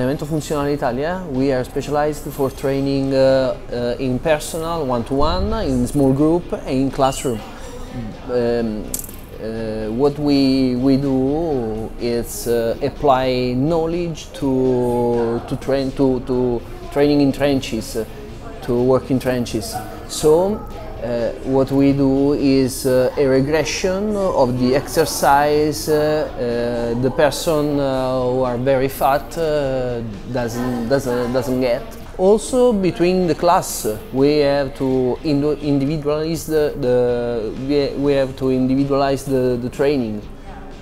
Funzionale Italia, we are specialized for training uh, uh, in personal, one-to-one, in small group, and in classroom. Um, uh, what we, we do is apply knowledge to, to, train, to, to training in trenches, to work in trenches. So uh, what we do is uh, a regression of the exercise uh, the person who are very fat doesn't, doesn't, doesn't get. Also between the class we have to individualize the, the we have to individualize the, the training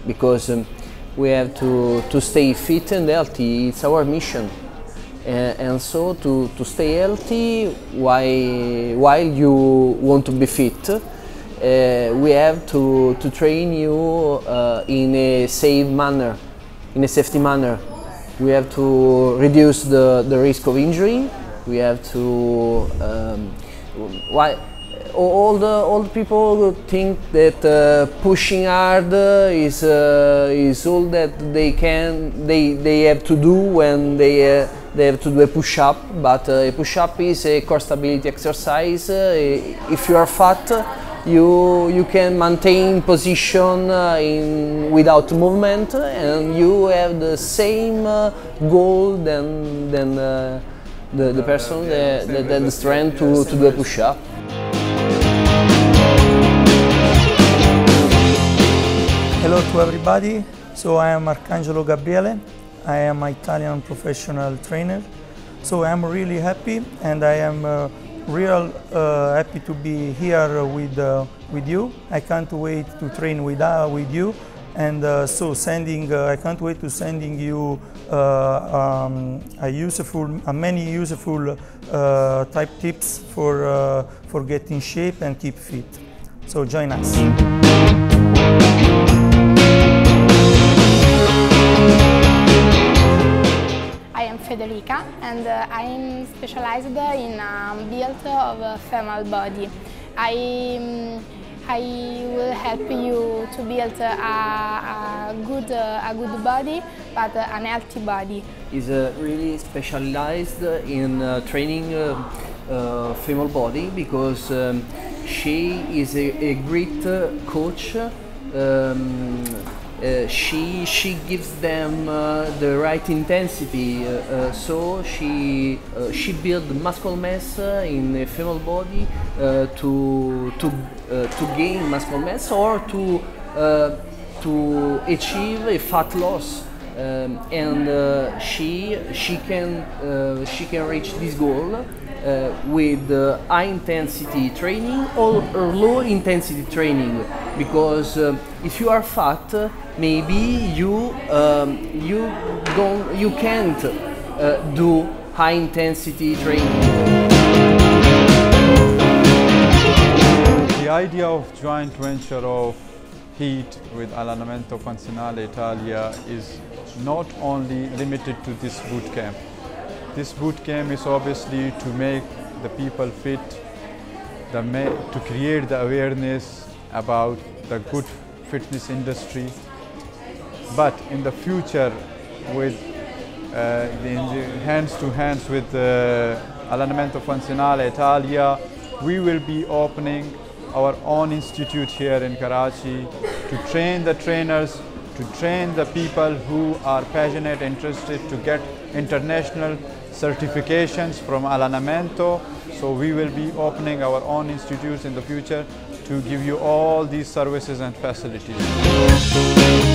because um, we have to, to stay fit and healthy, it's our mission. Uh, and so to, to stay healthy while, while you want to be fit, uh, we have to, to train you uh, in a safe manner, in a safety manner. We have to reduce the, the risk of injury. We have to, um, why, all the the people think that uh, pushing hard is uh, is all that they can they they have to do when they uh, they have to do a push-up, but uh, a push-up is a core stability exercise. Uh, if you are fat, you you can maintain position uh, in without movement, and you have the same goal than than the, the person that, that, that the strength to, to do a push-up. Hello to everybody. So I am Arcangelo Gabriele. I am an Italian professional trainer. So I'm really happy and I am uh, real uh, happy to be here with, uh, with you. I can't wait to train with, uh, with you. And uh, so sending, uh, I can't wait to sending you um, a useful, a many useful type tips for, for getting shape and keep fit. So join us. Federica and uh, I'm specialized in um, build of a female body. I, um, I will help you to build a, a good, a good body, but an healthy body. Is uh, really specialized in uh, training uh, female body because um, she is a, a great coach um, uh, she she gives them uh, the right intensity uh, uh so she uh, she builds muscle mass in a female body to to to gain muscle mass or to to achieve a fat loss. Um, and she she can she can reach this goal with uh, high intensity training or, or, low intensity training? Because uh, if you are fat maybe you um, you don't you can't uh, do high intensity training. The idea of joint venture of HEAT with Allenamento Funzionale Italia is not only limited to this boot camp this boot camp is obviously to make the people fit, the to create the awareness about the good fitness industry. But in the future, with uh, the hands to hands with uh, Allenamento Funzionale Italia, we will be opening our own institute here in Karachi to train the trainers, to train the people who are passionate, interested to get international certifications from Allenamento. So we will be opening our own institutes in the future to give you all these services and facilities.